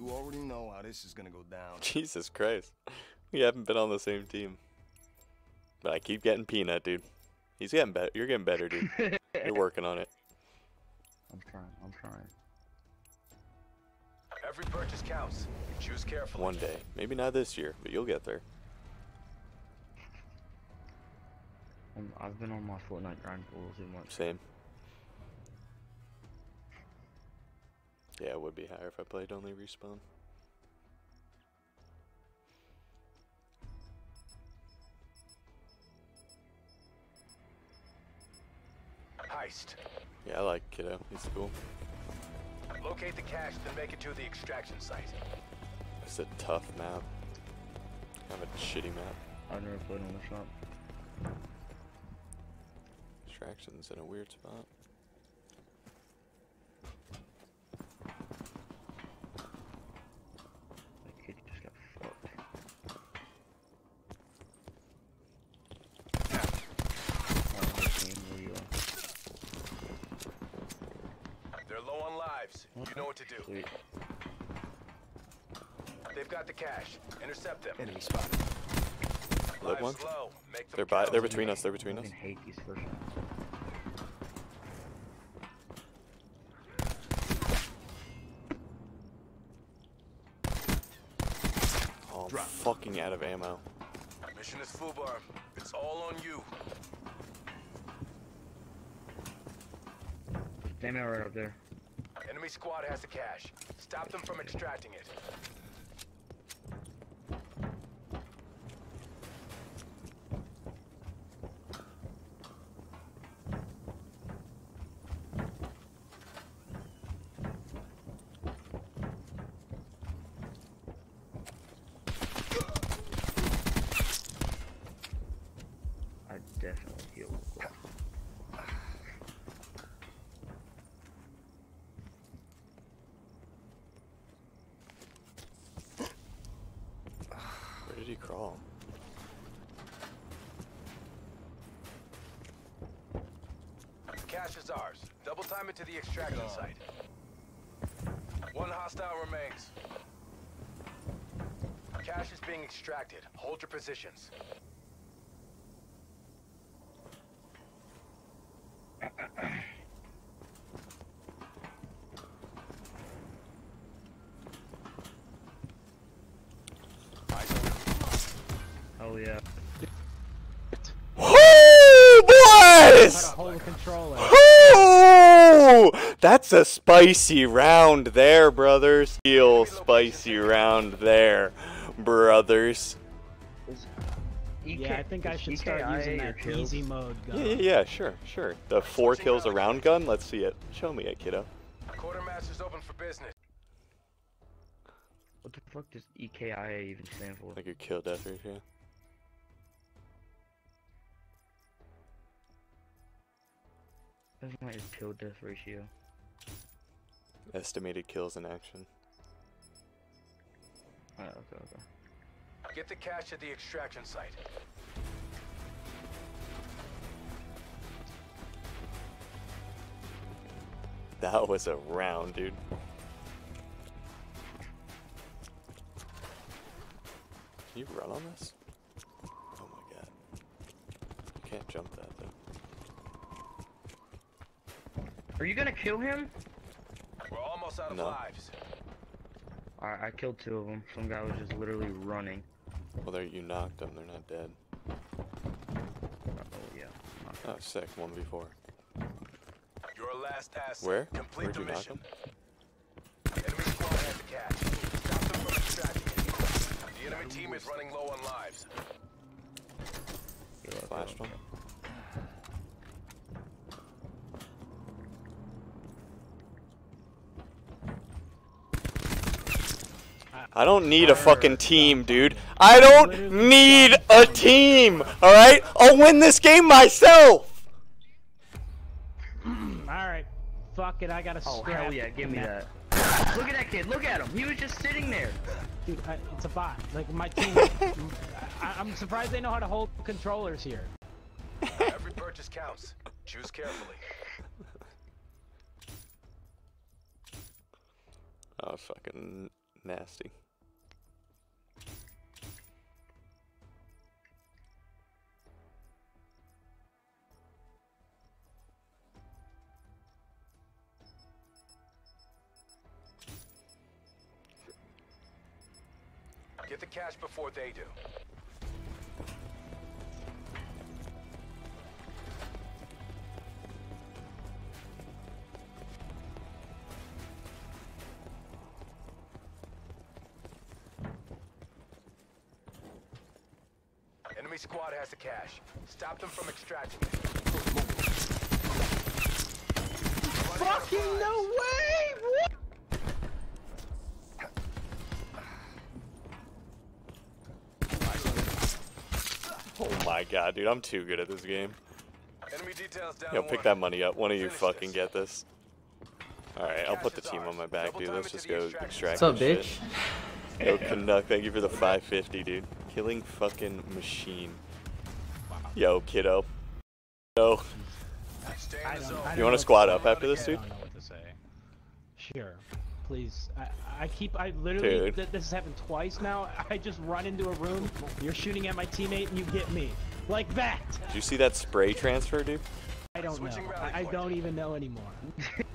You already know how this is gonna go down. Jesus Christ. We haven't been on the same team. But I keep getting peanut, dude. He's getting better. You're getting better, dude. You're working on it. I'm trying. I'm trying. Every purchase counts. Choose carefully. One day. Maybe not this year, but you'll get there. I've been on my Fortnite grind for a little too much. Same. Yeah, it would be higher if I played only respawn. Heist. Yeah, I like Kiddo. He's cool. Locate the cache, then make it to the extraction site. It's a tough map. Kind of a shitty map. I've never played on the shop. Extraction's in a weird spot. That kid just got fucked. Oh, this game, where you are. They're low on lives. You know what to do. Sweet. They've got the cache. Intercept them. Enemy spotted. Lit one? Make them They're by. They're between us. They're between us. hate these first. Oh, I'm fucking out of ammo. Mission is FUBAR. It's all on you. Damn it, right up there. Enemy squad has the cache. Stop them from extracting it. I definitely healed. Where did he crawl? The cache is ours. Double time it to the extraction site. One hostile remains. Cache is being extracted. Hold your positions. Eyes on Oh yeah. Woo, boys! Hold the controller. Woo! That's a spicy round there, brothers. Real spicy round there, brothers. Yeah, I think I should start using that kills? easy mode gun. Yeah, yeah, yeah, sure, sure. The four kills a round gun. Let's see it. Show me it, kiddo. Quartermaster's open for business. What the fuck does EKIA even stand for? Like your kill death ratio. That's not your kill death ratio. Estimated kills in action. Oh, okay, okay. Get the cache at the extraction site. That was a round, dude. Can you run on this? Oh my god. You can't jump that though. Are you gonna kill him? We're almost out of No. lives. Alright, I killed two of them. Some guy was just literally running. Well, they're, you knocked them. They're not dead. Oh yeah. Oh, sick. One before. Your last asset. Where? Complete Where'd the you knock mission. them? Enemy squad has the cache. Stop them from extracting. The enemy team is running low on lives. Yeah, Flashed one. I don't need a fucking team, dude. I don't need a team, alright? I'll win this game myself! Alright. Fuck it, I gotta Oh hell yeah, give me that. Look at that kid, look at him. He was just sitting there. Dude, I, it's a bot. Like, my team. I, I'm surprised they know how to hold controllers here. Every purchase counts. Choose carefully. Oh, fucking Nasty. Get the cash before they do. Squad has the cash. Stop them from extracting it. Fucking no way! What? Oh my god, dude, I'm too good at this game. Enemy details down Yo, pick that money up. One of you Finish fucking this. get this. Alright, I'll put the team on my back, dude. Let's just go extract What's up, this bitch? shit. Yo, Canuck, thank you for the 550, dude. Killing fucking machine. Yo, kiddo. Yo, Stay I in the don't- zone. I don't you want to squad up after this, I dude? don't know what to say. Sure. Please. I, I keep. I literally. Dude. Th- this has happened twice now. I just run into a room. You're shooting at my teammate and you get me. Like that. Did you see that spray transfer, dude? I don't Switching know. I, I don't even know anymore.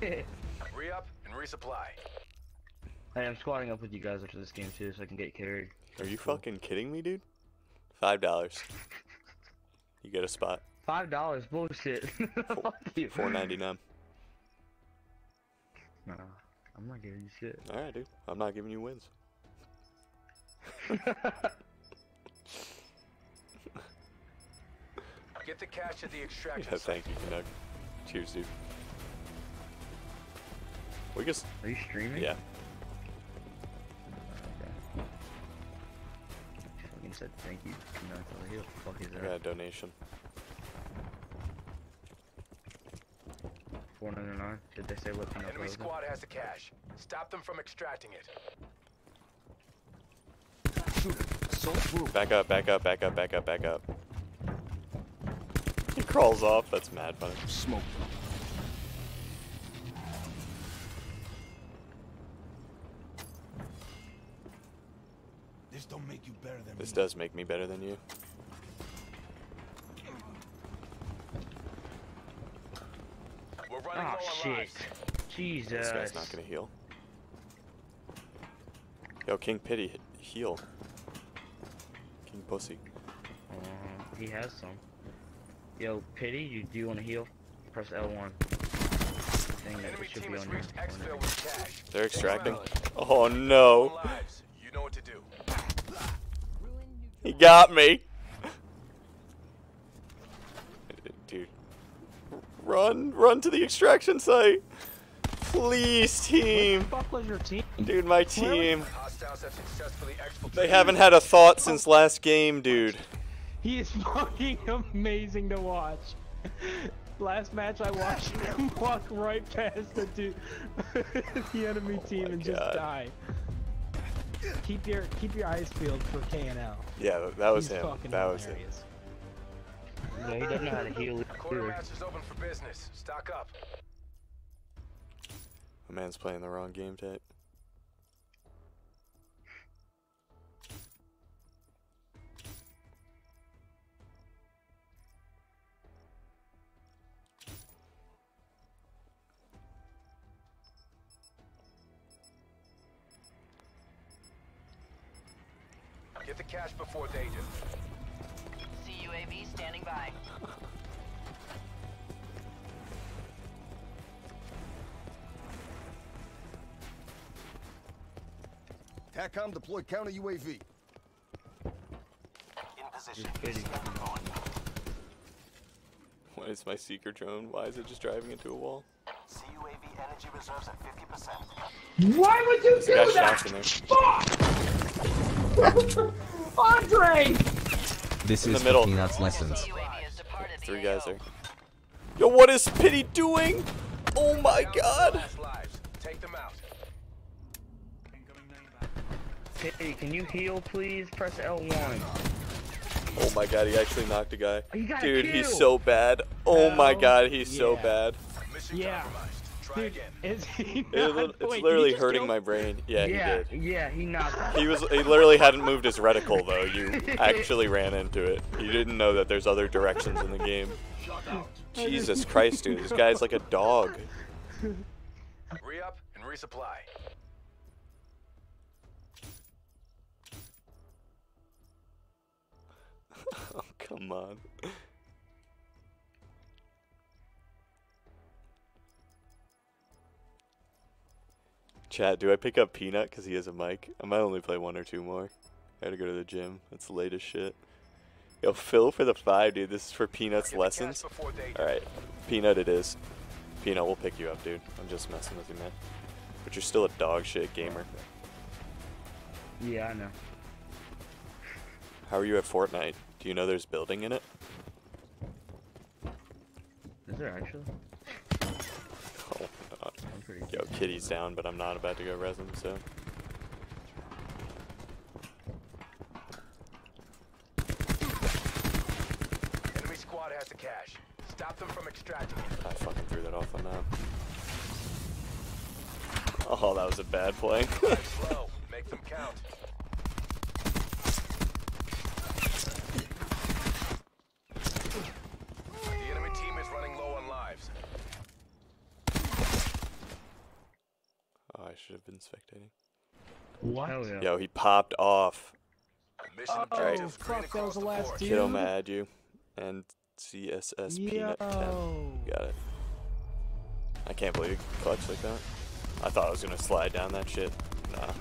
Re-up and resupply. Hey, I'm squatting up with you guys after this game too, so I can get carried. Are you fucking kidding me, dude? Five dollars. You get a spot. Five dollars, bullshit. Fuck you. Four ninety nine. Nah, I'm not giving you shit. All right, dude. I'm not giving you wins. Get the cash at the extraction Yeah, site. thank you, Canuck. Cheers, dude. We just, Are you streaming? yeah. Said thank you. You know, so who the fuck is I got a donation. Four ninety nine. Did they say lifting up Enemy squad has the cash. Stop them from extracting it. Back up, back up, back up, back up, back up. He crawls off. That's mad funny. Smoke. This don't make you better than This me. does make me better than you. We're running Oh shit. lives. Jesus. This guy's not gonna heal. Yo, King Pity, heal. King Pussy. Uh, he has some. Yo, pity, you do you want to heal? Press L1. Dang, that Enemy should be on your reached corner. exfil with cash. They're extracting. Oh no. You know what to do. He got me. Dude. Run, run to the extraction site. Please, team. What the fuck was your team? Dude, my team. Hostiles have successfully exfiltrated. They haven't had a thought since last game, dude. He is fucking amazing to watch. Last match I watched him walk right past the dude, the enemy Oh team and just die. Keep your keep your eyes peeled for KNL. Yeah, that was He's him. fucking That was him. hilarious. No, he doesn't know how to heal Quarter either. open for business. Stock up. My man's playing the wrong game type. CUAV standing by. TACCOM deploy counter UAV. Just pity. What is my seeker drone? Why is it just driving into a wall? CUAV energy reserves at 50%. Why would you There's do that? shouting there. Andre! This In is the middle. Peanuts lessons. CUAV has departed the Three guys AO. there. Yo, what is Pity doing? Oh my Down to the god. last lives. Take them out. Pity, can you heal, please? Press L1. Oh my god, he actually knocked a guy. He Dude, he's so bad. Oh my god, he's so bad. Yeah. Compromised. Try Try Dude, again. is he not? li- it's Wait, did he literally hurting kill- my brain. Yeah, yeah, he did. yeah, he knocked. He was he literally hadn't moved his reticle though. You actually ran into it. You didn't know that there's other directions in the game. Jesus Christ, dude. This guy's like a dog. Re-up and resupply. Oh, come on. Chat, do I pick up Peanut because he has a mic? I might only play one or two more. I gotta go to the gym. That's the latest shit. Yo, Phil for the five, dude. This is for Peanut's Get lessons. before they do. Alright. Peanut it is. Peanut, we'll pick you up, dude. I'm just messing with you, man. But you're still a dog shit gamer. Yeah, I know. How are you at Fortnite? Do you know there's building in it? Is there actually? God. I'm pretty. Yo, Kitty's down, but I'm not about to go res him, so. Enemy squad has the cash. Stop them from extracting it. I fucking threw that off on that. Oh, that was a bad play. Slow. Make them count. The enemy team is running low on lives. oh, I should have been spectating. What? Hell yeah. Yo, he popped off. Mission Oh, objectives green fuck, that was the the last board. dude. Kiddo mad you. And CSS Peanut 10. Yo. Got it. I can't believe you clutch like that. I thought I was gonna slide down that shit. Nah.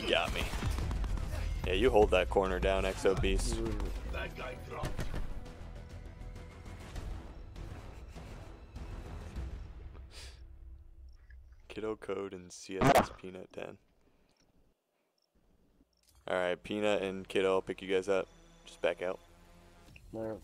You got me. Yeah, you hold that corner down, Exo Beast. Kiddo code and CSS Peanut 10. Alright, Peanut and Kiddo, I'll pick you guys up. Just back out. Well,